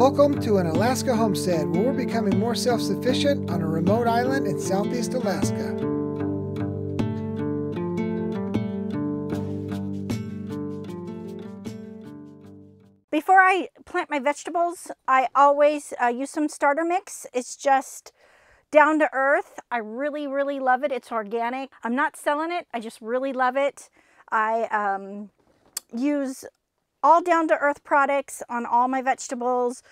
Welcome to an Alaska homestead where we're becoming more self sufficient on a remote island in southeast Alaska. Before I plant my vegetables, I always uh, use some starter mix. It's just down to earth. I really, really love it. It's organic. I'm not selling it. I just really love it. I um, use all down to earth products on all my vegetables.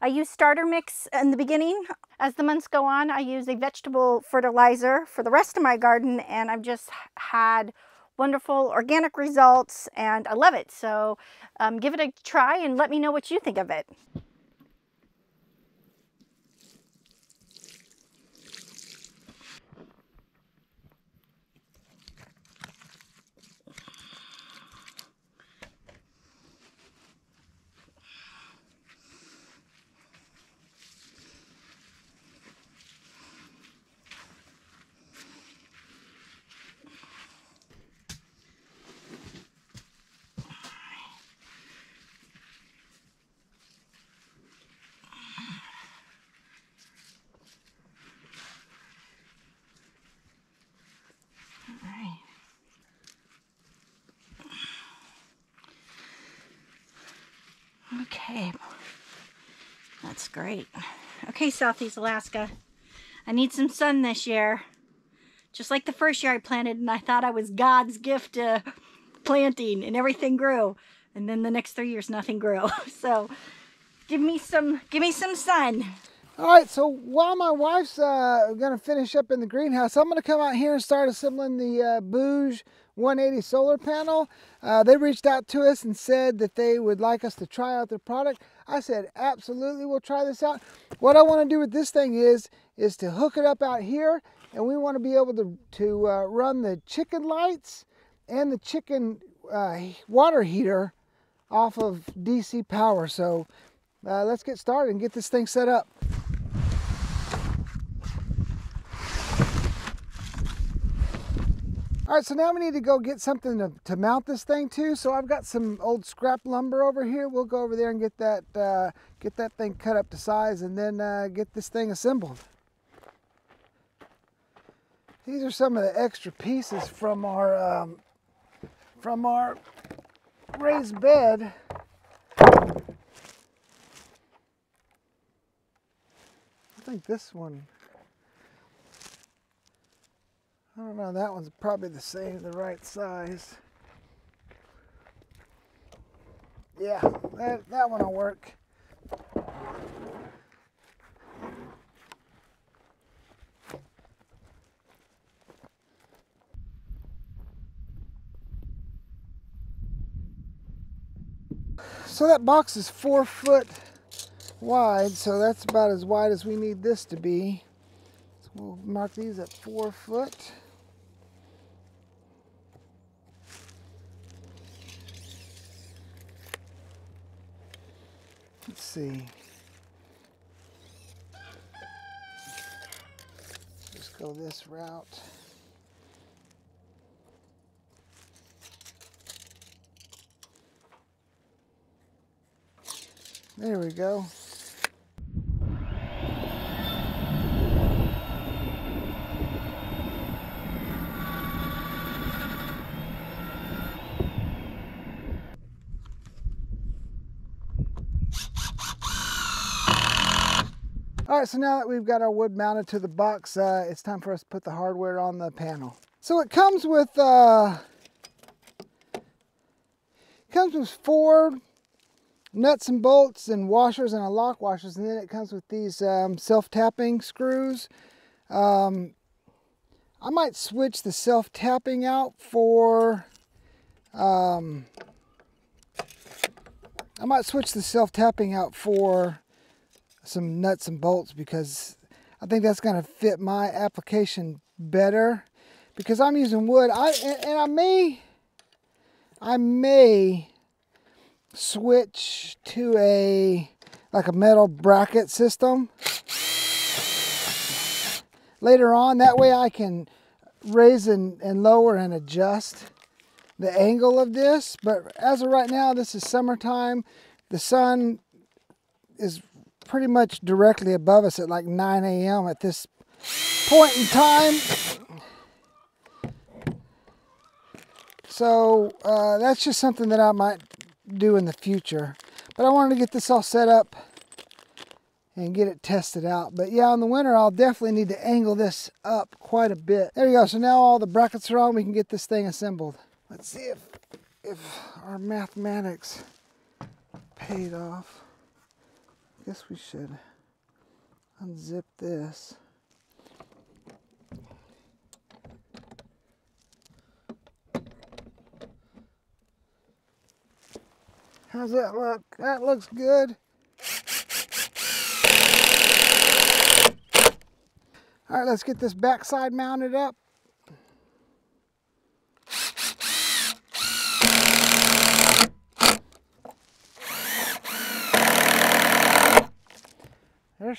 I use starter mix in the beginning. As the months go on, I use a vegetable fertilizer for the rest of my garden and I've just had wonderful organic results and I love it. So um, give it a try and let me know what you think of it. That's great. Okay, Southeast Alaska, I need some sun this year. Just like the first year I planted and I thought I was God's gift to planting and everything grew. And then the next three years, nothing grew. So give me some, give me some sun. All right, so while my wife's uh, gonna finish up in the greenhouse, I'm gonna come out here and start assembling the uh, Bouge 180 solar panel. Uh, they reached out to us and said that they would like us to try out their product. I said, absolutely, we'll try this out. What I wanna do with this thing is, is to hook it up out here and we wanna be able to, to uh, run the chicken lights and the chicken uh, water heater off of DC power. So uh, let's get started and get this thing set up. All right, so now we need to go get something to, to mount this thing to. So I've got some old scrap lumber over here. We'll go over there and get that uh, get that thing cut up to size and then uh, get this thing assembled. These are some of the extra pieces from our um, from our raised bed. I think this one I don't know, that one's probably the same, the right size. Yeah, that, that one will work. So that box is four foot wide, so that's about as wide as we need this to be. So we'll mark these at four foot. Let's see. Just go this route. There we go. Right, so now that we've got our wood mounted to the box, uh, it's time for us to put the hardware on the panel. So it comes with uh, comes with four nuts and bolts and washers and a lock washers, and then it comes with these um, self-tapping screws. Um, I might switch the self-tapping out for um, I might switch the self-tapping out for some nuts and bolts because I think that's going to fit my application better because I'm using wood. I and, and I may I may switch to a like a metal bracket system later on. That way I can raise and, and lower and adjust the angle of this. But as of right now, this is summertime. The sun is pretty much directly above us at like 9 a.m. at this point in time. So uh, that's just something that I might do in the future. But I wanted to get this all set up and get it tested out. But yeah, in the winter, I'll definitely need to angle this up quite a bit. There you go. So now all the brackets are on, we can get this thing assembled. Let's see if, if our mathematics paid off. I guess we should unzip this. How's that look? That looks good. All right, let's get this backside mounted up.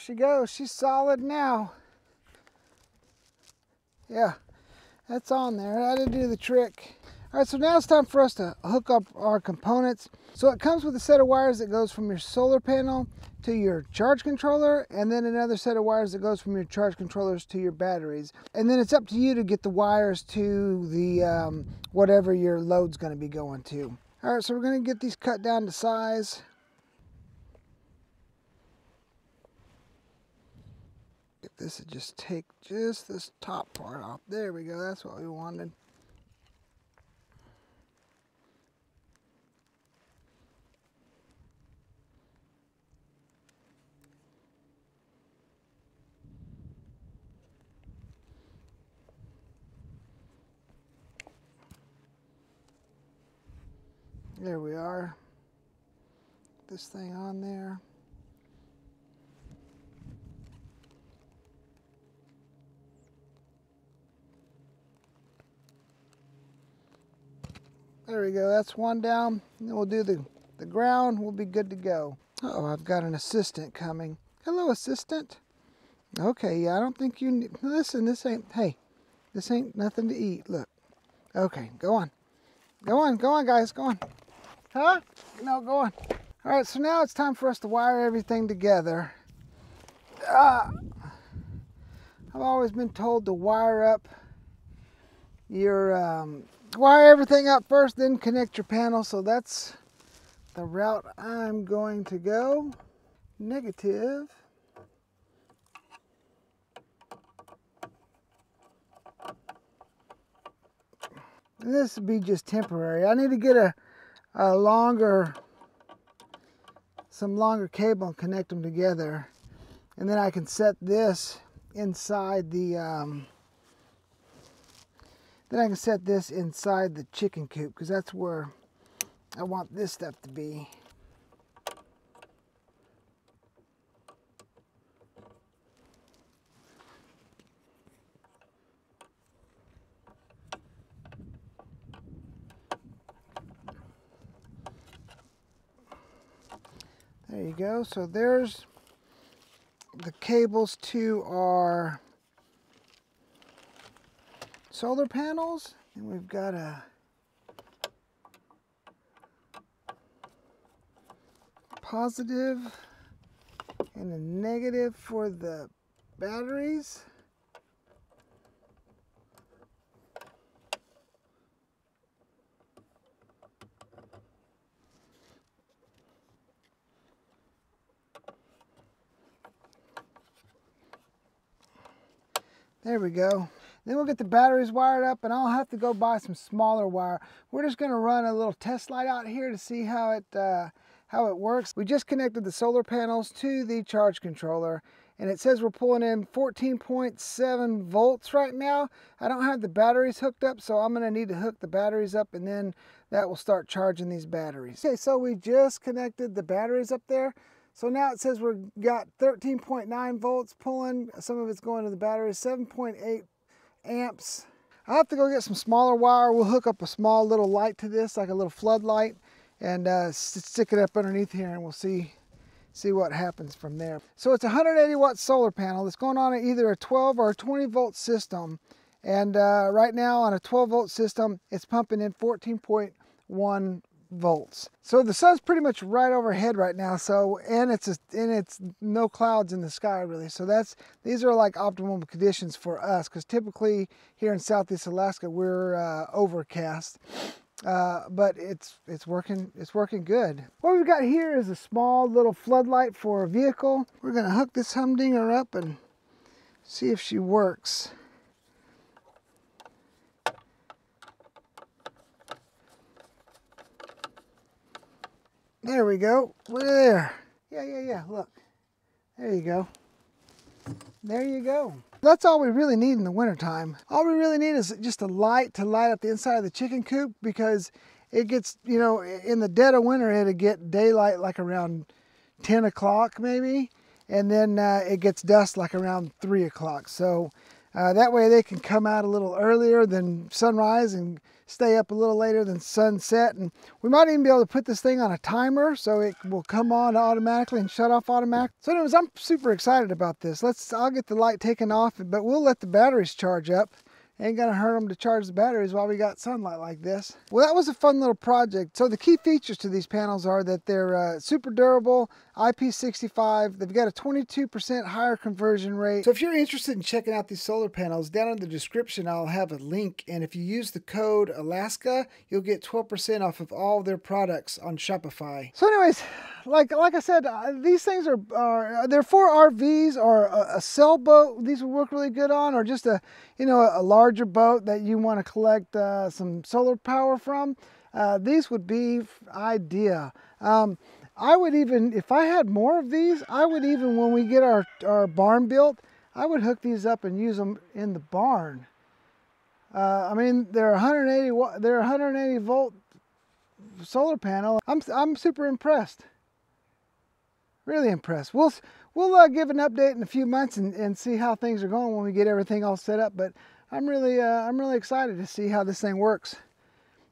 She goes. She's solid now. Yeah, that's on there. That'll do the trick. All right, so now it's time for us to hook up our components. So it comes with a set of wires that goes from your solar panel to your charge controller, and then another set of wires that goes from your charge controllers to your batteries. And then it's up to you to get the wires to the um, whatever your load's gonna be going to. All right, so we're gonna get these cut down to size. If this would just take just this top part off. There we go, that's what we wanted. There we are. This thing on there. There we go, that's one down. Then we'll do the, the ground, we'll be good to go. Uh oh, I've got an assistant coming. Hello, assistant. Okay, yeah, I don't think you need, listen, this ain't, hey, this ain't nothing to eat, look. Okay, go on. Go on, go on, guys, go on. Huh? No, go on. All right, so now it's time for us to wire everything together. Uh, I've always been told to wire up your um, wire everything up first, then connect your panel. So that's the route I'm going to go. Negative. This would be just temporary. I need to get a, a longer, some longer cable and connect them together. And then I can set this inside the, um, then I can set this inside the chicken coop because that's where I want this stuff to be. There you go. So there's the cables to our solar panels. And we've got a positive and a negative for the batteries. There we go. Then we'll get the batteries wired up and I'll have to go buy some smaller wire. We're just gonna run a little test light out here to see how it, uh, how it works. We just connected the solar panels to the charge controller and it says we're pulling in 14.7 volts right now. I don't have the batteries hooked up, so I'm gonna need to hook the batteries up and then that will start charging these batteries. Okay, so we just connected the batteries up there. So now it says we've got 13.9 volts pulling, some of it's going to the batteries, 7.8 amps. I'll have to go get some smaller wire. We'll hook up a small little light to this, like a little floodlight, and uh, stick it up underneath here and we'll see, see what happens from there. So it's a 180 watt solar panel that's going on either a 12 or a 20 volt system. And uh, right now on a 12 volt system, it's pumping in 14.1 volts. So the sun's pretty much right overhead right now. So and it's a, and it's no clouds in the sky really. So that's these are like optimal conditions for us because typically here in Southeast Alaska we're uh, overcast. Uh, but it's it's working it's working good. What we've got here is a small little floodlight for a vehicle. We're gonna hook this humdinger up and see if she works. There we go. Look at there. Yeah, yeah, yeah. Look. There you go. There you go. That's all we really need in the wintertime. All we really need is just a light to light up the inside of the chicken coop because it gets, you know, in the dead of winter, it'll get daylight like around 10 o'clock maybe. And then uh, it gets dusk like around 3 o'clock. So uh, that way they can come out a little earlier than sunrise and stay up a little later than sunset. And we might even be able to put this thing on a timer so it will come on automatically and shut off automatically. So anyways, I'm super excited about this. Let's, I'll get the light taken off, but we'll let the batteries charge up. Ain't gonna hurt them to charge the batteries while we got sunlight like this. Well, that was a fun little project. So the key features to these panels are that they're uh, super durable, IP65. They've got a 22% higher conversion rate. So if you're interested in checking out these solar panels, down in the description I'll have a link. And if you use the code Alaska, you'll get 12% off of all their products on Shopify. So anyways, like like I said, uh, these things are, are they're for RVs or a, a sailboat. These would work really good on, or just a you know a larger boat that you want to collect uh, some solar power from. Uh, these would be idea. Um, I would even, if I had more of these, I would even, when we get our, our barn built, I would hook these up and use them in the barn. Uh, I mean, they're 180, they're 180 volt solar panel. I'm, I'm super impressed. Really impressed. We'll, we'll uh, give an update in a few months and, and see how things are going when we get everything all set up. But I'm really, uh, I'm really excited to see how this thing works.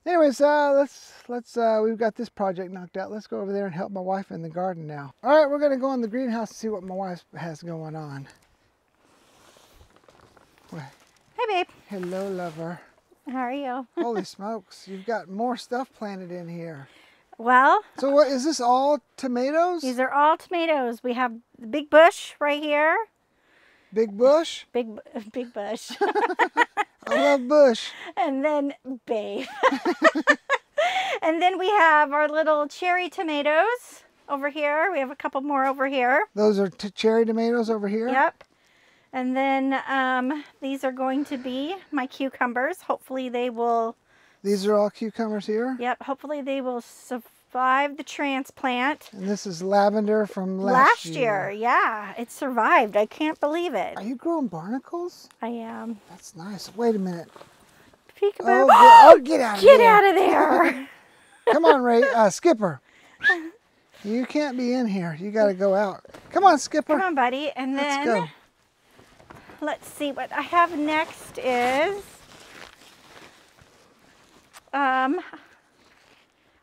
Anyways, uh, let's, let's, uh, we've got this project knocked out. Let's go over there and help my wife in the garden now. All right, we're gonna go in the greenhouse and see what my wife has going on. Hey, babe. Hello, lover. How are you? Holy smokes, you've got more stuff planted in here. Well, so what is this all tomatoes? These are all tomatoes. We have the big bush right here. Big bush? Big big bush. I love bush. And then babe. and then we have our little cherry tomatoes over here. We have a couple more over here. Those are cherry tomatoes over here? Yep. And then um, these are going to be my cucumbers. Hopefully they will... These are all cucumbers here? Yep. Hopefully they will survive the transplant. And this is lavender from last, last year. year. Yeah, it survived. I can't believe it. Are you growing barnacles? I am. That's nice. Wait a minute. Peekaboo. Oh, get, oh, get out of get there. out of there. Come on, Ray. Uh, Skipper. You can't be in here. You got to go out. Come on, Skipper. Come on, buddy. And Let's then go. let's see what I have next is um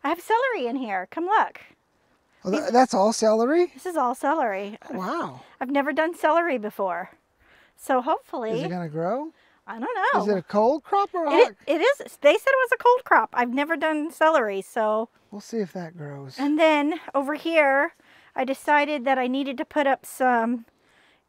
I have celery in here. Come look. Oh, th- that's all celery? This is all celery. Wow. I've never done celery before. So hopefully Is it going to grow? I don't know. Is it a cold crop or a It- it is. They said it was a cold crop. I've never done celery, so. We'll see if that grows. And then over here, I decided that I needed to put up some,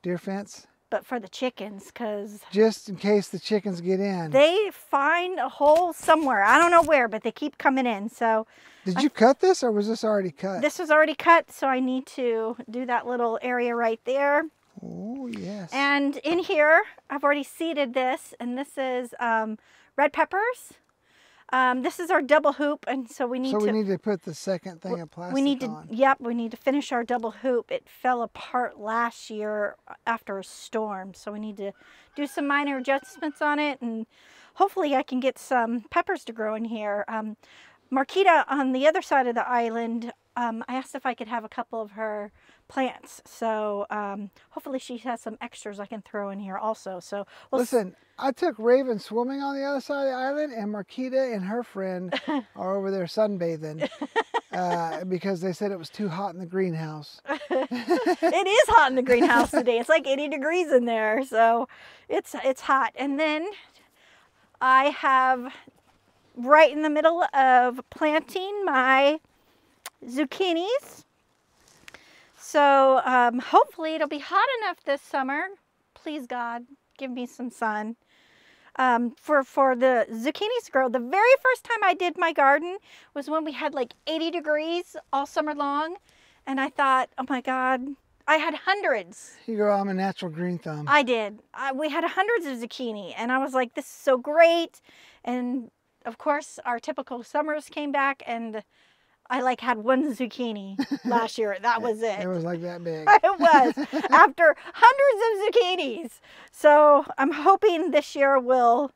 Deer fence? But for the chickens, because Just in case the chickens get in. they find a hole somewhere. I don't know where, but they keep coming in. So Did you cut this or was this already cut? this was already cut, so I need to do that little area right there. Oh, yes. And in here, I've already seeded this, and this is um, red peppers. Um, this is our double hoop, and so we need to so to. we need to put the second thing of plastic we need to. on. Yep, we need to finish our double hoop. It fell apart last year after a storm, so we need to do some minor adjustments on it, and hopefully I can get some peppers to grow in here. Um, Marquita on the other side of the island, um, I asked if I could have a couple of her plants. So um, hopefully she has some extras I can throw in here also. So we'll Listen, I took Raven swimming on the other side of the island, and Marquita and her friend are over there sunbathing uh, because they said it was too hot in the greenhouse. it is hot in the greenhouse today. It's like 80 degrees in there, so it's it's hot. And then I have right in the middle of planting my zucchinis. So um, hopefully it'll be hot enough this summer. Please God, give me some sun. Um, for, for the zucchinis to grow. The very first time I did my garden was when we had like 80 degrees all summer long. And I thought, oh my God, I had hundreds. You go, I'm a natural green thumb. I did. I, we had hundreds of zucchini, and I was like, this is so great. And of course, our typical summers came back, and I like had one zucchini last year. That was it. It was like that big. it was after hundreds of zucchinis. So I'm hoping this year we'll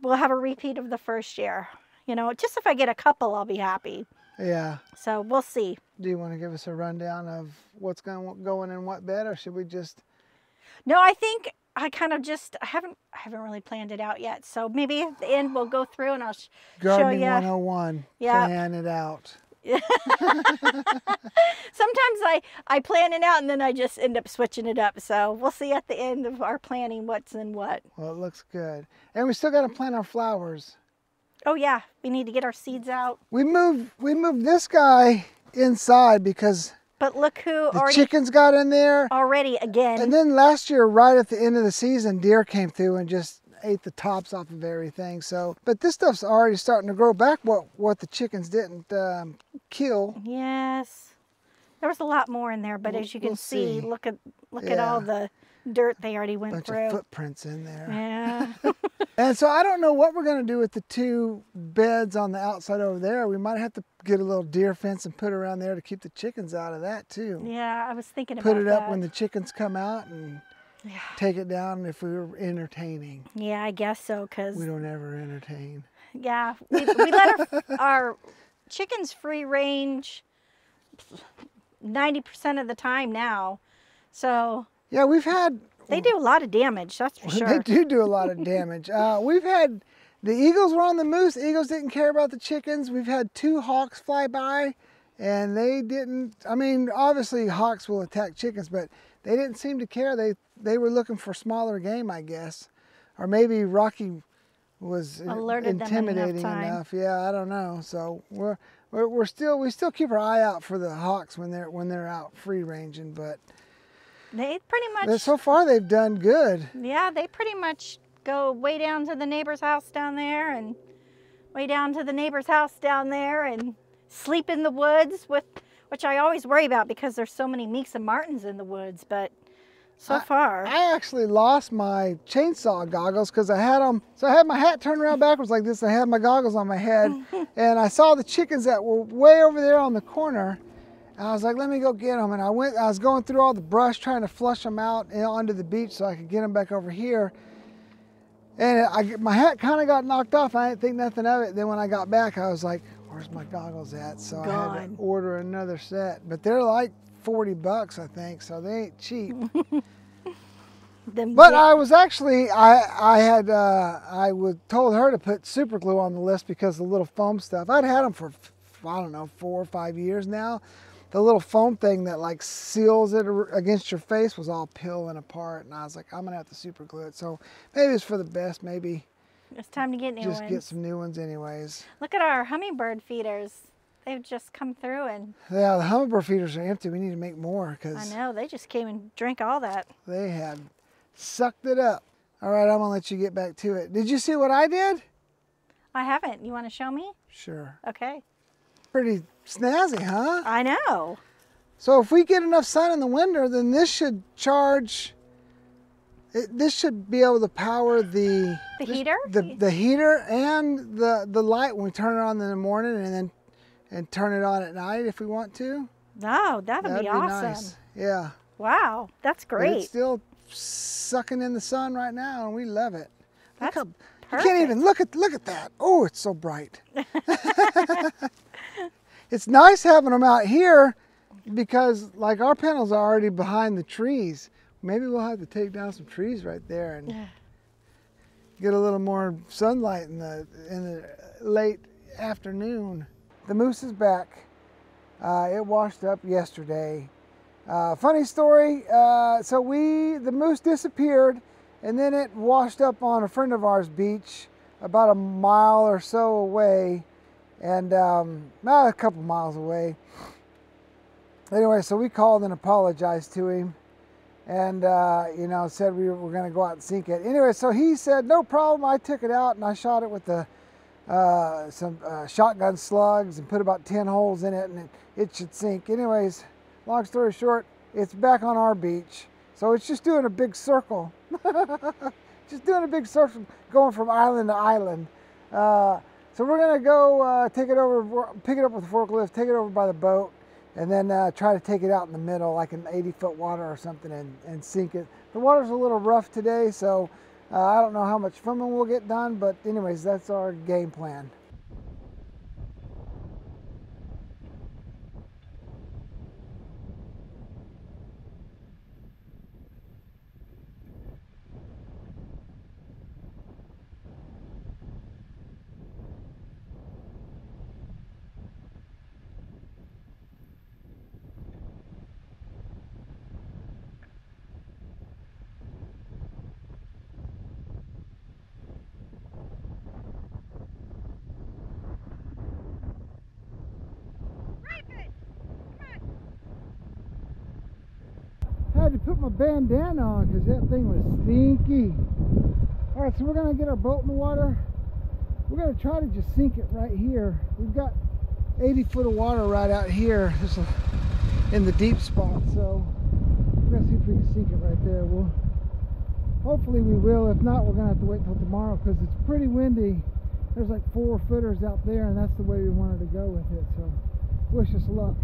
we'll have a repeat of the first year. You know, just if I get a couple, I'll be happy. Yeah. So we'll see. Do you want to give us a rundown of what's going going in what bed, or should we just? No, I think I kind of just I haven't I haven't really planned it out yet. So maybe at the end we'll go through and I'll sh- show Gardening you. 101. Yeah. Plan it out. Sometimes I I plan it out and then I just end up switching it up. So we'll see at the end of our planning what's in what. Well, it looks good. And we still got to plant our flowers. Oh yeah, we need to get our seeds out. We moved we moved this guy inside because But look who the already chickens got in there. already again. And then last year, right at the end of the season, deer came through and just ate the tops off of everything. So, but this stuff's already starting to grow back. What what the chickens didn't um, kill. yes, there was a lot more in there, but We'll- as you can we'll see, see. look at look at all the dirt they already went Bunch through. of footprints in there. Yeah. And so I don't know what we're gonna do with the two beds on the outside over there. We might have to get a little deer fence and put around there to keep the chickens out of that too. yeah, I was thinking Put about it up that. when the chickens come out and Yeah. take it down if we were entertaining. Yeah, I guess so. Cause We don't ever entertain. yeah, we, we let our, our chickens free range ninety percent of the time now, so Yeah, we've had they do a lot of damage. That's for sure. They do do a lot of damage. Uh, we've had the eagles were on the moose. Eagles didn't care about the chickens. We've had two hawks fly by, and they didn't. I mean, obviously hawks will attack chickens, but they didn't seem to care. They they were looking for smaller game, I guess, or maybe Rocky was Alerted them enough intimidating enough. Yeah, I don't know. So we're, we're we're still we still keep our eye out for the hawks when they're when they're out free ranging, but. They pretty much so far they've done good. Yeah, they pretty much go way down to the neighbor's house down there and way down to the neighbor's house down there and sleep in the woods with which I always worry about because there's so many meeks and martens in the woods, but so I- far. I actually lost my chainsaw goggles because I had them. So I had my hat turned around backwards like this. I had my goggles on my head, and I saw the chickens that were way over there on the corner. And I was like, let me go get them. And I went. I was going through all the brush trying to flush them out you know, onto the beach so I could get them back over here. And I, my hat kind of got knocked off. I didn't think nothing of it. Then when I got back, I was like, where's my goggles at? So I had to order another set. But they're like 40 bucks, I think. So they ain't cheap. But I was actually I I had uh, I was told her to put super glue on the list because the little foam stuff I'd had them for I don't know four or five years now. The little foam thing that like seals it against your face was all peeling apart, and I was like, I'm gonna have to super glue it. So maybe it's for the best. Maybe it's time to get new just ones. get some new ones, anyways. Look at our hummingbird feeders. They've just come through and Yeah, the hummingbird feeders are empty. We need to make more because... I know they just came and drank all that. they had sucked it up. All right, I'm gonna let you get back to it. Did you see what I did? I haven't. You want to show me? Sure. Okay. Pretty snazzy, huh? I know. So if we get enough sun in the winter, then this should charge. It, this should be able to power the The this- heater? the the heater and the the light when we turn it on in the morning and then and turn it on at night if we want to. No, that'd, That'd be, be awesome. nice. Yeah. Wow, that's But great. It's still sucking in the sun right now, and we love it. Look how, you can't even look at look at that. Oh, it's so bright. it's nice having them out here because like our panels are already behind the trees. Maybe we'll have to take down some trees right there and get a little more sunlight in the in the late afternoon. The moose is back. Uh, it washed up yesterday. Uh, funny story. Uh, so we the moose disappeared, and then it washed up on a friend of ours beach about a mile or so away, and um, not a couple miles away. Anyway, so we called and apologized to him, and uh, you know said we were going to go out and sink it. Anyway, so he said no problem. I took it out and I shot it with the uh, some uh, shotgun slugs and put about 10 holes in it and it, it should sink. Anyways, long story short, it's back on our beach. So it's just doing a big circle. just doing a big circle going from island to island. Uh, so we're gonna go uh, take it over, pick it up with a forklift, take it over by the boat, and then uh, try to take it out in the middle, like an 80 foot water or something, and, and sink it. The water's a little rough today, so uh, I don't know how much filming we'll get done, but anyways, that's our game plan. Had to put my bandana on because that thing was stinky. All right, so we're gonna get our boat in the water. We're gonna try to just sink it right here. We've got 80 foot of water right out here is in the deep spot. So we're gonna see if we can sink it right there. We'll, hopefully we will. If not, we're gonna have to wait until tomorrow because it's pretty windy. There's like four footers out there and that's the way we wanted to go with it. So wish us luck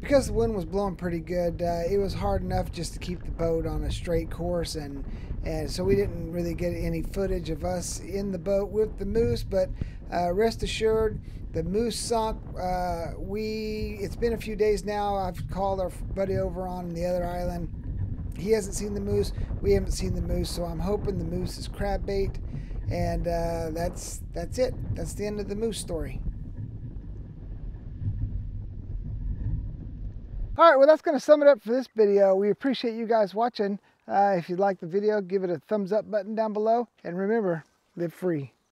because the wind was blowing pretty good, uh, it was hard enough just to keep the boat on a straight course, and and so we didn't really get any footage of us in the boat with the moose. But uh, rest assured, the moose sunk. Uh, we it's been a few days now. I've called our buddy over on the other island. He hasn't seen the moose. We haven't seen the moose, so I'm hoping the moose is crab bait, and uh, that's that's it. That's the end of the moose story. All right, well, that's going to sum it up for this video. We appreciate you guys watching. Uh, if you like the video, give it a thumbs up button down below. And remember, live free.